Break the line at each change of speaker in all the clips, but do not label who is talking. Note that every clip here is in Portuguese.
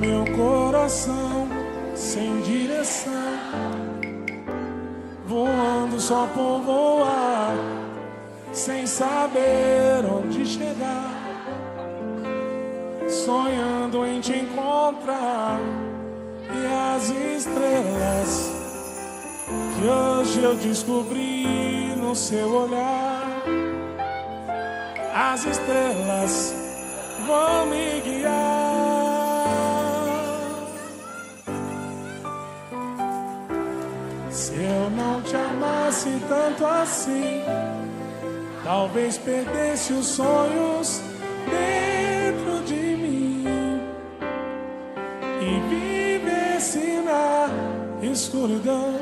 meu coração sem direção, voando só por voar, sem saber onde chegar, sonhando em te encontrar e as estrelas que hoje eu descobri no seu olhar. As estrelas vão me guiar. Se eu não te amasse tanto assim, talvez perdesse os sonhos dentro de mim e vivesse na escuridão.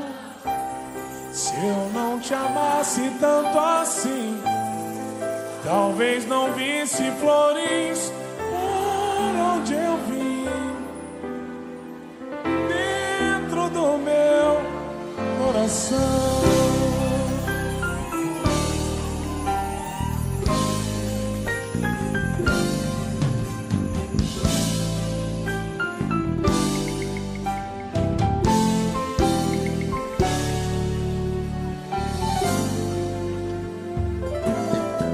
Se eu não te amasse tanto assim, talvez não visse flores por coração.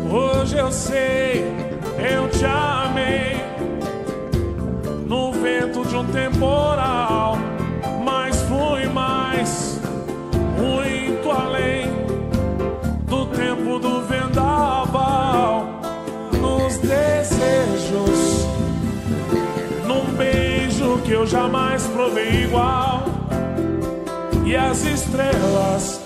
Hoje eu sei, eu te amei no vento de um temporal, que eu jamais provei igual, e as estrelas.